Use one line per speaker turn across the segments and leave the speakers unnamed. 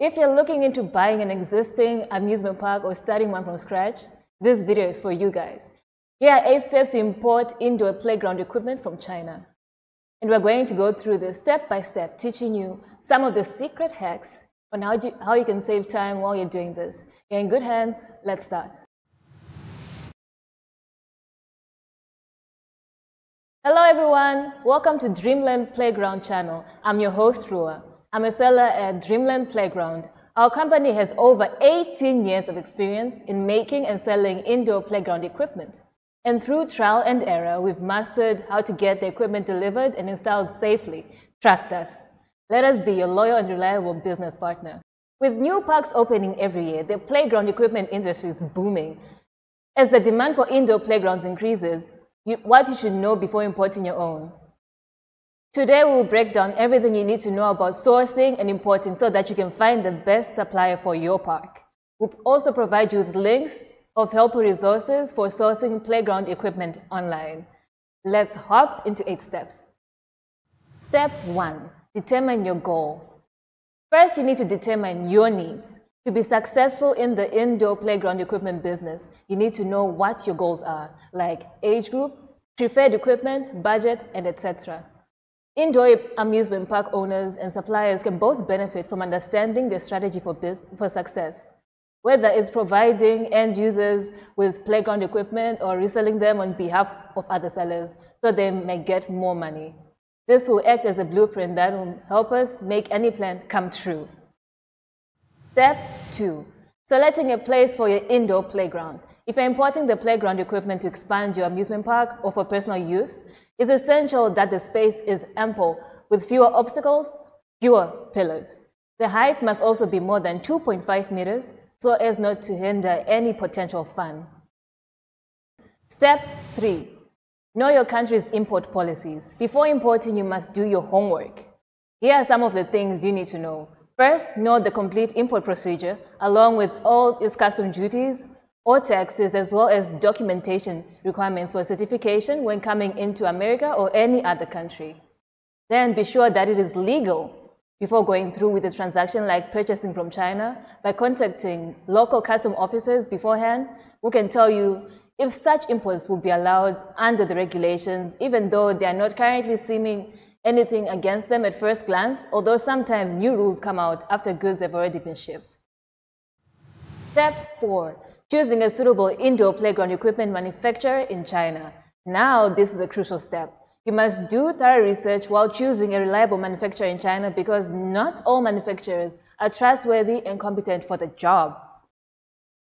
If you're looking into buying an existing amusement park or starting one from scratch, this video is for you guys. Here are 8 steps to import indoor playground equipment from China. And we're going to go through this step by step, teaching you some of the secret hacks on how, you, how you can save time while you're doing this. You're in good hands, let's start. Hello everyone, welcome to Dreamland Playground channel. I'm your host, Rua. I'm a seller at Dreamland Playground. Our company has over 18 years of experience in making and selling indoor playground equipment. And through trial and error, we've mastered how to get the equipment delivered and installed safely. Trust us. Let us be your loyal and reliable business partner. With new parks opening every year, the playground equipment industry is booming. As the demand for indoor playgrounds increases, you, what you should know before importing your own. Today, we will break down everything you need to know about sourcing and importing so that you can find the best supplier for your park. We'll also provide you with links of helpful resources for sourcing playground equipment online. Let's hop into eight steps. Step one, determine your goal. First, you need to determine your needs. To be successful in the indoor playground equipment business, you need to know what your goals are, like age group, preferred equipment, budget, and etc. Indoor amusement park owners and suppliers can both benefit from understanding their strategy for, biz, for success, whether it's providing end users with playground equipment or reselling them on behalf of other sellers so they may get more money. This will act as a blueprint that will help us make any plan come true. Step 2. Selecting a place for your indoor playground. If you're importing the playground equipment to expand your amusement park or for personal use, it's essential that the space is ample with fewer obstacles, fewer pillars. The height must also be more than 2.5 meters so as not to hinder any potential fun. Step 3. Know your country's import policies. Before importing, you must do your homework. Here are some of the things you need to know. First, know the complete import procedure, along with all its custom duties, or taxes as well as documentation requirements for certification when coming into America or any other country. Then be sure that it is legal before going through with a transaction like purchasing from China by contacting local custom officers beforehand who can tell you if such imports will be allowed under the regulations, even though they are not currently seeming anything against them at first glance, although sometimes new rules come out after goods have already been shipped. Step 4. Choosing a suitable indoor playground equipment manufacturer in China. Now, this is a crucial step. You must do thorough research while choosing a reliable manufacturer in China because not all manufacturers are trustworthy and competent for the job.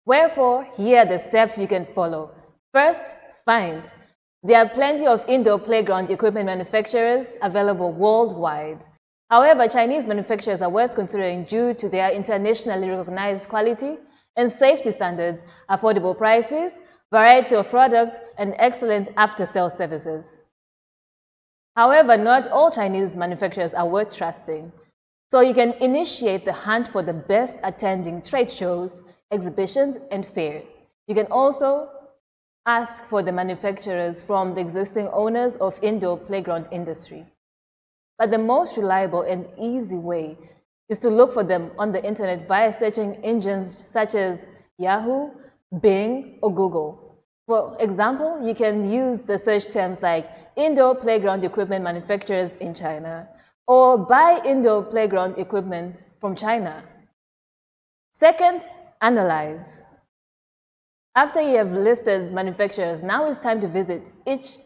Wherefore, here are the steps you can follow. First, find. There are plenty of indoor playground equipment manufacturers available worldwide. However, Chinese manufacturers are worth considering due to their internationally recognized quality and safety standards, affordable prices, variety of products, and excellent after-sales services. However, not all Chinese manufacturers are worth trusting. So you can initiate the hunt for the best attending trade shows, exhibitions, and fairs. You can also ask for the manufacturers from the existing owners of indoor playground industry. But the most reliable and easy way is to look for them on the internet via searching engines such as Yahoo, Bing, or Google. For example, you can use the search terms like indoor playground equipment manufacturers in China or buy indoor playground equipment from China. Second, analyze. After you have listed manufacturers, now it's time to visit each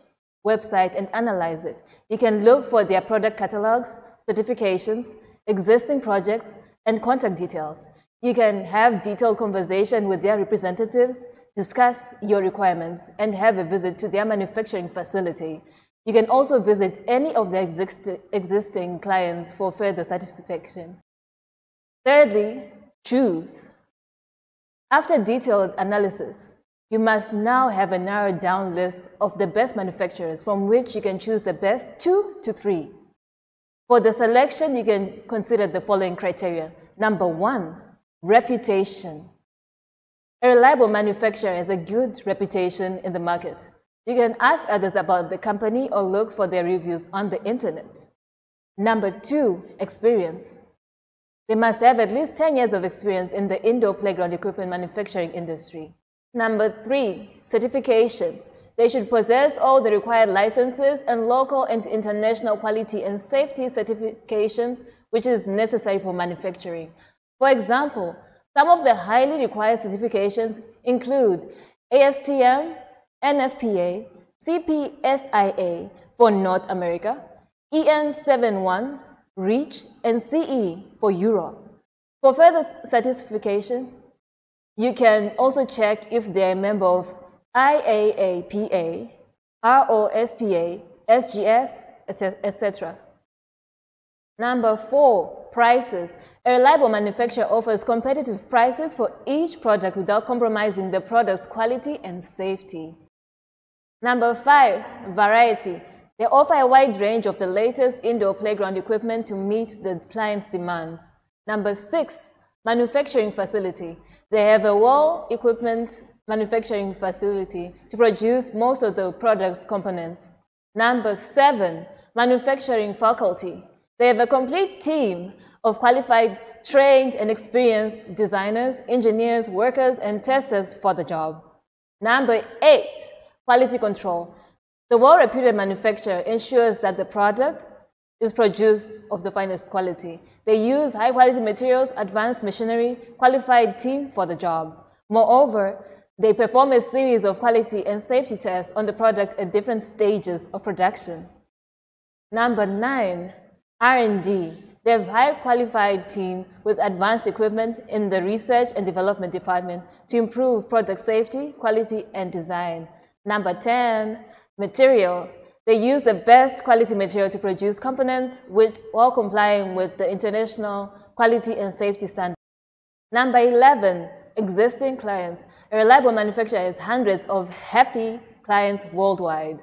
website and analyze it. You can look for their product catalogs, certifications, existing projects, and contact details. You can have detailed conversation with their representatives, discuss your requirements, and have a visit to their manufacturing facility. You can also visit any of their exist existing clients for further satisfaction. Thirdly, choose. After detailed analysis, you must now have a narrowed down list of the best manufacturers from which you can choose the best two to three. For the selection, you can consider the following criteria. Number one, reputation. A reliable manufacturer has a good reputation in the market. You can ask others about the company or look for their reviews on the internet. Number two, experience. They must have at least 10 years of experience in the indoor playground equipment manufacturing industry. Number three, certifications. They should possess all the required licenses and local and international quality and safety certifications which is necessary for manufacturing. For example, some of the highly required certifications include ASTM, NFPA, CPSIA for North America, EN71, REACH, and CE for Europe. For further certification, you can also check if they are a member of IAAPA, ROSPA, SGS, etc. Number four, prices. A reliable manufacturer offers competitive prices for each product without compromising the product's quality and safety. Number five, variety. They offer a wide range of the latest indoor playground equipment to meet the client's demands. Number six, manufacturing facility. They have a well equipment manufacturing facility to produce most of the product's components. Number seven, manufacturing faculty. They have a complete team of qualified, trained, and experienced designers, engineers, workers, and testers for the job. Number eight, quality control. The well-reputed manufacturer ensures that the product is produced of the finest quality. They use high-quality materials, advanced machinery, qualified team for the job. Moreover, they perform a series of quality and safety tests on the product at different stages of production. Number nine, R&D. They have high qualified team with advanced equipment in the research and development department to improve product safety, quality, and design. Number 10, material. They use the best quality material to produce components which, while complying with the international quality and safety standards. Number 11, existing clients. A reliable manufacturer has hundreds of happy clients worldwide.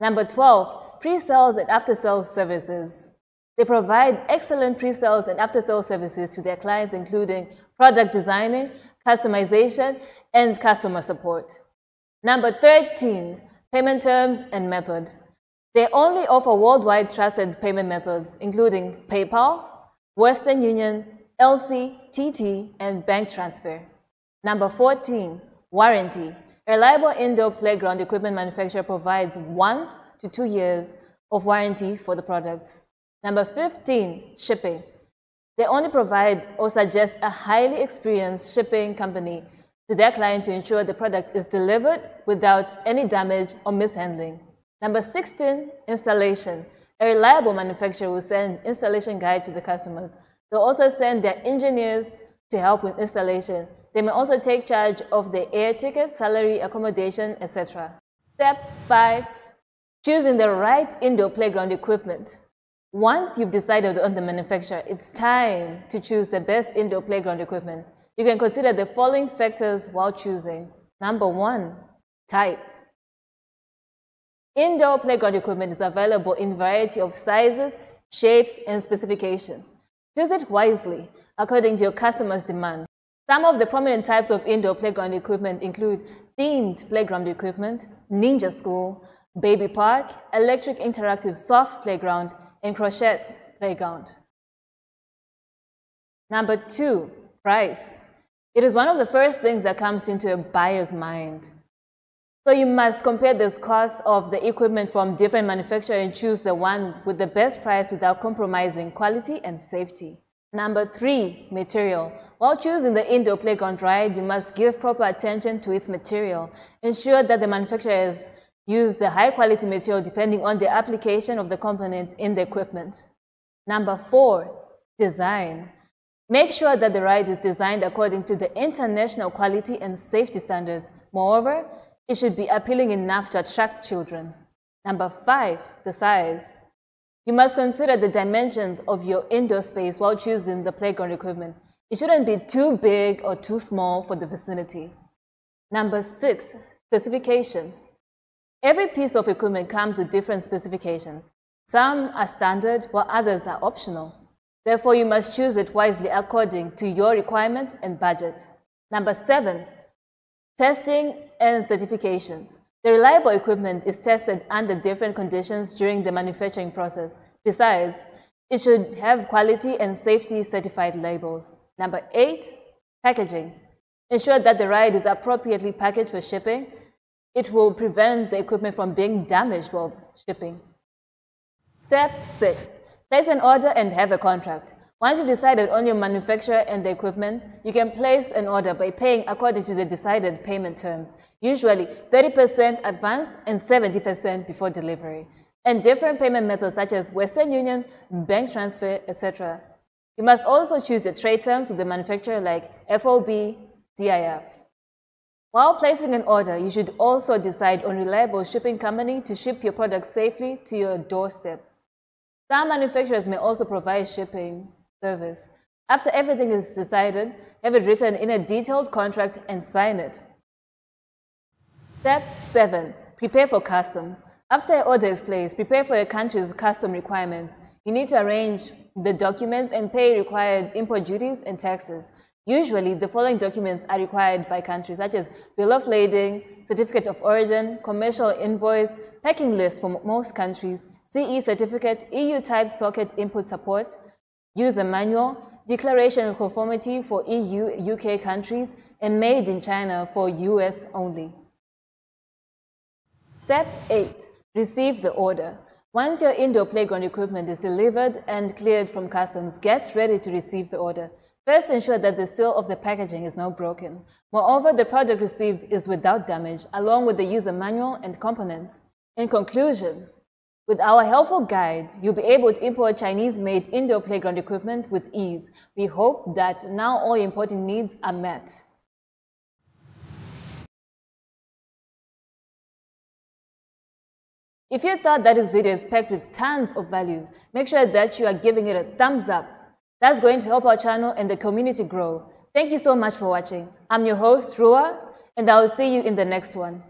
Number 12, pre-sales and after-sales services. They provide excellent pre-sales and after-sales services to their clients, including product designing, customization, and customer support. Number 13, payment terms and method. They only offer worldwide trusted payment methods, including PayPal, Western Union, LC, TT, and bank transfer. Number 14, warranty. A reliable indoor playground equipment manufacturer provides one to two years of warranty for the products. Number 15, shipping. They only provide or suggest a highly experienced shipping company to their client to ensure the product is delivered without any damage or mishandling. Number 16, installation. A reliable manufacturer will send installation guide to the customers. They'll also send their engineers to help with installation. They may also take charge of the air ticket, salary, accommodation, etc. Step 5. Choosing the right indoor playground equipment. Once you've decided on the manufacturer, it's time to choose the best indoor playground equipment. You can consider the following factors while choosing. Number one, type. Indoor playground equipment is available in variety of sizes, shapes, and specifications. Use it wisely according to your customer's demand. Some of the prominent types of indoor playground equipment include themed playground equipment, ninja school, baby park, electric interactive soft playground, and crochet playground. Number two, price. It is one of the first things that comes into a buyer's mind. So you must compare the cost of the equipment from different manufacturers and choose the one with the best price without compromising quality and safety. Number three, material. While choosing the indoor playground ride, you must give proper attention to its material. Ensure that the manufacturers use the high quality material depending on the application of the component in the equipment. Number four, design. Make sure that the ride is designed according to the international quality and safety standards. Moreover, it should be appealing enough to attract children. Number five, the size. You must consider the dimensions of your indoor space while choosing the playground equipment. It shouldn't be too big or too small for the vicinity. Number six, specification. Every piece of equipment comes with different specifications. Some are standard while others are optional. Therefore, you must choose it wisely according to your requirement and budget. Number seven, testing and certifications. The reliable equipment is tested under different conditions during the manufacturing process. Besides, it should have quality and safety certified labels. Number eight, packaging. Ensure that the ride is appropriately packaged for shipping. It will prevent the equipment from being damaged while shipping. Step six, place an order and have a contract. Once you've decided on your manufacturer and the equipment, you can place an order by paying according to the decided payment terms, usually 30% advance and 70% before delivery, and different payment methods such as Western Union, bank transfer, etc. You must also choose the trade terms with the manufacturer like FOB, CIF. While placing an order, you should also decide on reliable shipping company to ship your product safely to your doorstep. Some manufacturers may also provide shipping service. After everything is decided, have it written in a detailed contract and sign it. Step 7. Prepare for customs. After an order is placed, prepare for your country's custom requirements. You need to arrange the documents and pay required import duties and taxes. Usually, the following documents are required by countries, such as bill of lading, certificate of origin, commercial invoice, packing list for most countries, CE certificate, EU type socket input support, user manual, declaration of conformity for EU, UK countries, and made in China for US only. Step 8. Receive the order. Once your indoor playground equipment is delivered and cleared from customs, get ready to receive the order. First, ensure that the seal of the packaging is not broken. Moreover, the product received is without damage, along with the user manual and components. In conclusion, with our helpful guide, you'll be able to import Chinese-made indoor playground equipment with ease. We hope that now all your importing needs are met. If you thought that this video is packed with tons of value, make sure that you are giving it a thumbs up. That's going to help our channel and the community grow. Thank you so much for watching. I'm your host, Rua, and I will see you in the next one.